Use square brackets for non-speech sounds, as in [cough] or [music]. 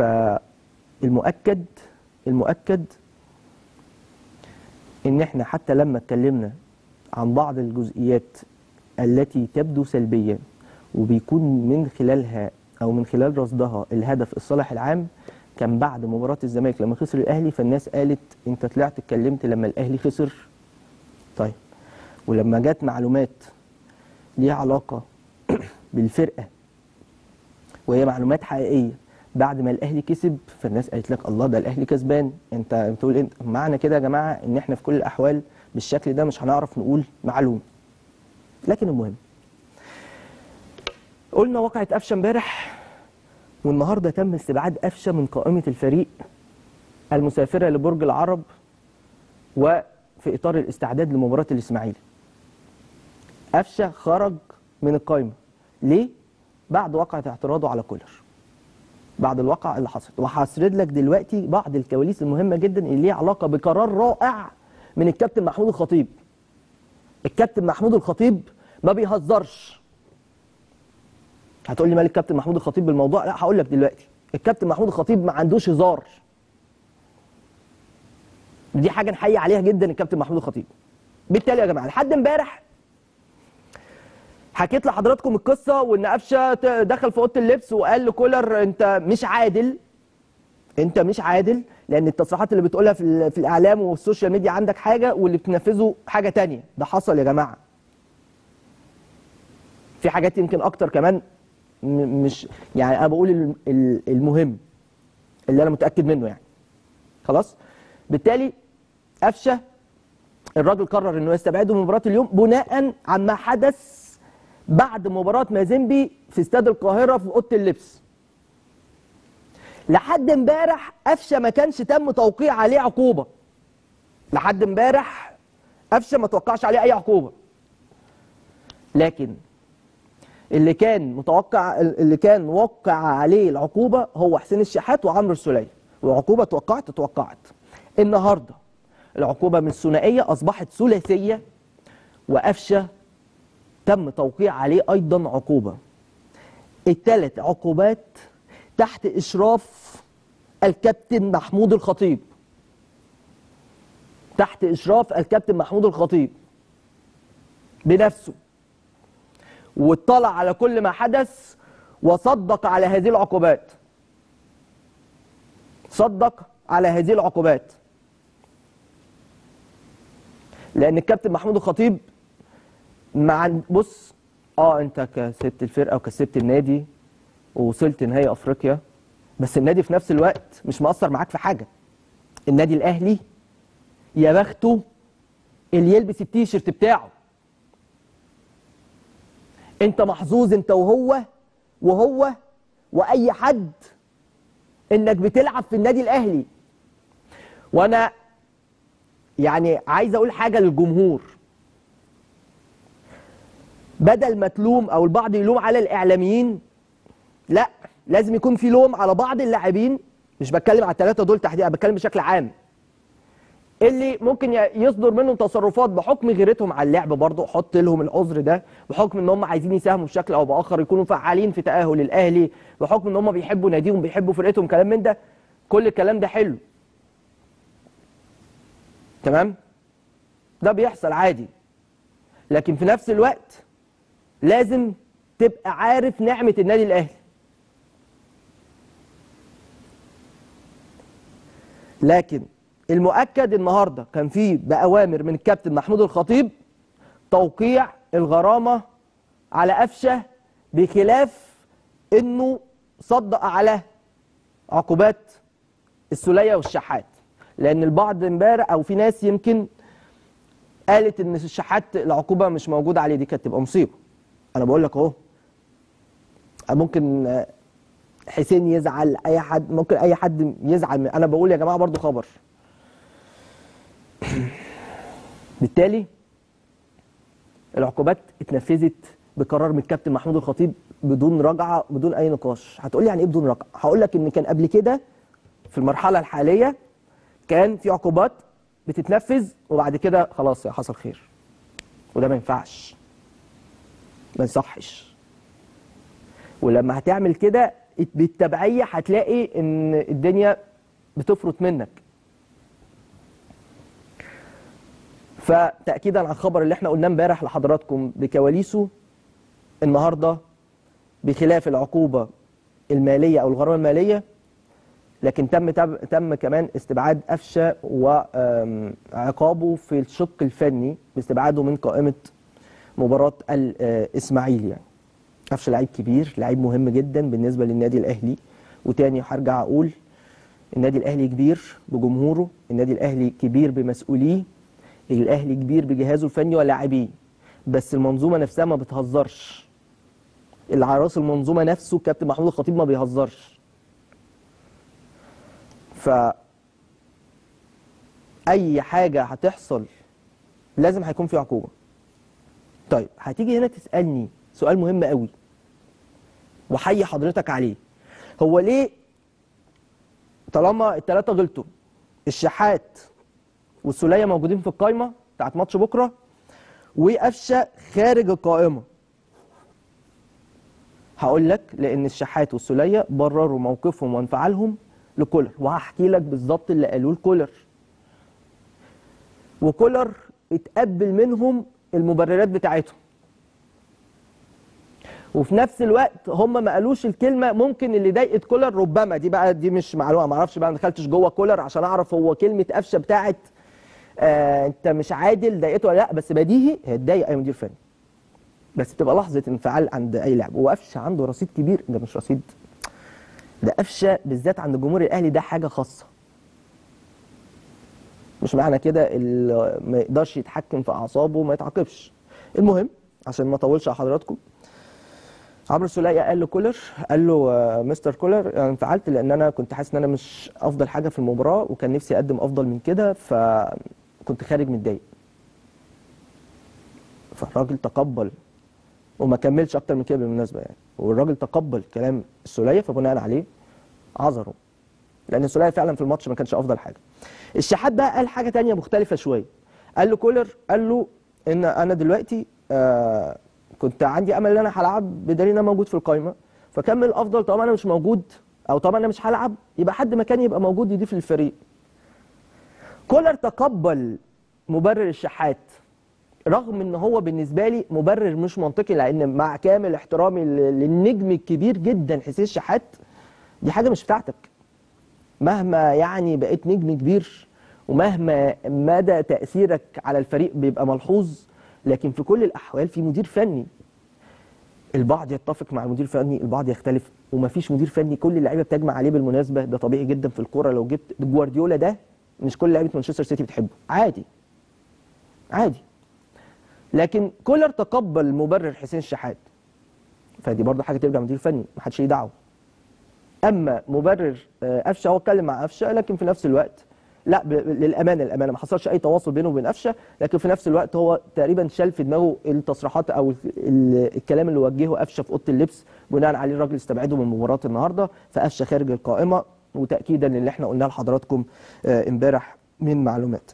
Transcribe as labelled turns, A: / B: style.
A: فالمؤكد المؤكد إن إحنا حتى لما اتكلمنا عن بعض الجزئيات التي تبدو سلبيا وبيكون من خلالها أو من خلال رصدها الهدف الصالح العام كان بعد مباراة الزمالك لما خسر الأهلي فالناس قالت أنت طلعت اتكلمت لما الأهلي خسر. طيب ولما جت معلومات ليها علاقة [clears throat] بالفرقة وهي معلومات حقيقية بعد ما الأهلي كسب فالناس قالت لك الله ده الأهلي كسبان. أنت بتقول انت معنى كده يا جماعة إن إحنا في كل الأحوال بالشكل ده مش هنعرف نقول معلومه لكن المهم قلنا وقعة قفشة امبارح والنهاردة تم استبعاد قفشة من قائمة الفريق المسافرة لبرج العرب وفي إطار الاستعداد لمباراة الإسماعيلي. قفشة خرج من القائمه ليه؟ بعد وقعة اعتراضه على كولر. بعد الواقع اللي حصل. وهسرد لك دلوقتي بعض الكواليس المهمة جدا اللي ليها علاقة بقرار رائع من الكابتن محمود الخطيب. الكابتن محمود الخطيب ما بيهزرش. هتقول لي مال الكابتن محمود الخطيب بالموضوع؟ لا هقول لك دلوقتي. الكابتن محمود الخطيب ما عندوش هزار. دي حاجة نحيي عليها جدا الكابتن محمود الخطيب. بالتالي يا جماعة لحد امبارح حكيت لحضراتكم القصة وإن قفشة دخل في أوضة اللبس وقال لكولر أنت مش عادل. أنت مش عادل لأن التصريحات اللي بتقولها في, في الإعلام وال social media عندك حاجة واللي بتنفذه حاجة تانية. ده حصل يا جماعة. في حاجات يمكن أكتر كمان مش يعني أنا بقول ال- ال- المهم اللي أنا متأكد منه يعني. خلاص؟ بالتالي قفشة الراجل قرر إنه يستبعده من مباراة اليوم بناء عما حدث بعد مباراة مازيمبي في استاد القاهرة في أوضة اللبس. لحد امبارح قفشة ما كانش تم توقيع عليه عقوبة. لحد امبارح قفشة ما توقعش عليه أي عقوبة. لكن اللي كان متوقع اللي كان وقع عليه العقوبة هو حسين الشحات وعمرو السولية. وعقوبة توقعت توقعت. النهارده العقوبة من ثنائيه أصبحت ثلاثية وقفشة تم توقيع عليه أيضا عقوبة. الثلاث عقوبات تحت إشراف الكابتن محمود الخطيب. تحت إشراف الكابتن محمود الخطيب بنفسه. واطلع على كل ما حدث وصدق على هذه العقوبات. صدق على هذه العقوبات. لأن الكابتن محمود الخطيب مع بص آه أنت كسبت الفرقة وكسبت النادي ووصلت نهائي أفريقيا بس النادي في نفس الوقت مش مقصر معاك في حاجة. النادي الأهلي يا بخته اللي يلبس التيشيرت بتاعه. أنت محظوظ أنت وهو وهو وأي حد إنك بتلعب في النادي الأهلي. وأنا يعني عايز أقول حاجة للجمهور. بدل ما تلوم أو البعض يلوم على الإعلاميين لا لازم يكون في لوم على بعض اللاعبين. مش بتكلم على الثلاثه دول تحديدا بتكلم بشكل عام. اللي ممكن يصدر منهم تصرفات بحكم غيرتهم على اللعب برضه حط لهم العذر ده بحكم إن هم عايزين يساهموا بشكل أو بآخر يكونوا فعالين في تأهل الأهلي بحكم إن هم بيحبوا ناديهم بيحبوا فرقتهم كلام من ده. كل الكلام ده حلو. تمام؟ ده بيحصل عادي. لكن في نفس الوقت لازم تبقى عارف نعمة النادي الأهلي. لكن المؤكد النهارده كان في بأوامر من الكابتن محمود الخطيب توقيع الغرامة على قفشة بخلاف إنه صدق على عقوبات السولية والشحات. لأن البعض امبارح أو في ناس يمكن قالت إن الشحات العقوبة مش موجودة عليه دي كانت تبقى مصيبة. أنا بقول لك اهو. ممكن حسين يزعل اي حد ممكن اي حد يزعل أنا بقول يا جماعة برضو خبر. [clears throat] بالتالي العقوبات اتنفذت بقرار من الكابتن محمود الخطيب بدون رجعة بدون أي نقاش. هتقول لي يعني إيه بدون رجعة؟ هقول لك إن كان قبل كده في المرحلة الحالية كان في عقوبات بتتنفذ وبعد كده خلاص حصل خير. وده ما ينفعش. ما يصحش ولما هتعمل كده فبالتبعيه هتلاقي إن الدنيا بتفرط منك. فتاكيدا على الخبر اللي إحنا قلناه امبارح لحضراتكم بكواليسه النهارده بخلاف العقوبة المالية أو الغرامة المالية لكن تم تم, كمان استبعاد قفشة وعقابه في الشق الفني باستبعاده من قائمة مباراة الإسماعيلي يعني. قفشه لعيب كبير لعيب مهم جدا بالنسبة للنادي الأهلي. وتاني هرجع أقول النادي الأهلي كبير بجمهوره النادي الأهلي كبير بمسؤوليه الأهلي كبير بجهازه الفني ولاعبيه بس المنظومة نفسها ما بتهزرش. اللي على راس المنظومة نفسه كابتن محمود الخطيب ما بيهزرش. ف أي حاجة هتحصل لازم هيكون في عقوبه طيب هتيجي هنا تسألني سؤال مهم قوي. وحي حضرتك عليه. هو ليه طالما الثلاثه غلطوا الشحات والسوليه موجودين في القايمة بتاعت ماتش بكرة وقفشة خارج القائمة؟ هقول لك لأن الشحات والسوليه برروا موقفهم وانفعالهم لكولر. وهحكي لك بالظبط اللي قالوه لكولر. وكولر اتقبل منهم المبررات بتاعتهم. وفي نفس الوقت هم ما قالوش الكلمة ممكن اللي ضايقت كولر ربما. دي بقى دي مش معلومة ما أعرفش بقى ما دخلتش جوه كولر عشان اعرف هو كلمة قفشة بتاعت آه انت مش عادل ضايقته ولا لا. بس بديهي هتضايق اي مدير فني بس بتبقى لحظة انفعال عند أي لاعب. وقفشة عنده رصيد كبير. ده مش رصيد ده قفشة بالذات عند جمهور الأهلي ده حاجة خاصة. مش معنى كده اللي ما يقدرش يتحكم في أعصابه ما يتعاقبش. المهم عشان ما أطولش على حضراتكم عمرو السولية قال لكولر قال له آه، مستر كولر أنا انفعلت لأن أنا كنت حاسس إن أنا مش أفضل حاجة في المباراة وكان نفسي أقدم أفضل من كده فكنت خارج متضايق. فالراجل تقبل وما كملش أكتر من كده بالمناسبة يعني. والراجل تقبل كلام السوليه فبناء عليه عذره. لأن السوليه فعلا في الماتش ما كانش أفضل حاجة. الشحات بقى قال حاجة تانية مختلفة شوية. قال له كولر قال له إن أنا دلوقتي آه كنت عندي أمل إن أنا هلعب بدليل إن أنا موجود في القايمة. فكان من الافضل طالما أنا مش موجود أو طالما أنا مش هلعب يبقى حد مكاني يبقى موجود يضيف للفريق. كولر تقبل مبرر الشحات رغم إن هو بالنسبة لي مبرر مش منطقي لأن مع كامل احترامي لل- للنجم الكبير جدا حسين الشحات دي حاجة مش بتاعتك. مهما يعني بقيت نجم كبير ومهما مدى تأثيرك على الفريق بيبقى ملحوظ لكن في كل الأحوال في مدير فني. البعض يتفق مع المدير الفني البعض يختلف ومفيش مدير فني كل اللعيبة بتجمع عليه بالمناسبة. ده طبيعي جدا في الكورة. لو جبت جوارديولا ده مش كل لعيبة مانشستر سيتي بتحبه. عادي. عادي. لكن كولر تقبل مبرر حسين الشحات. فدي برضه حاجة ترجع مدير فني. ما حدش ليه دعوة. أما مبرر آه، قفشة هو اتكلم مع قفشة لكن في نفس الوقت لا للأمانة الامانه ما حصلش أي تواصل بينه وبين قفشة لكن في نفس الوقت هو تقريبا شال في دماغه التصريحات أو ال- الكلام اللي وجهه قفشة في أوضة اللبس بناء عليه الراجل استبعده من مباراة النهارده فقفشة خارج القائمة وتاكيدا للي إحنا قلناه لحضراتكم آه، امبارح من معلومات.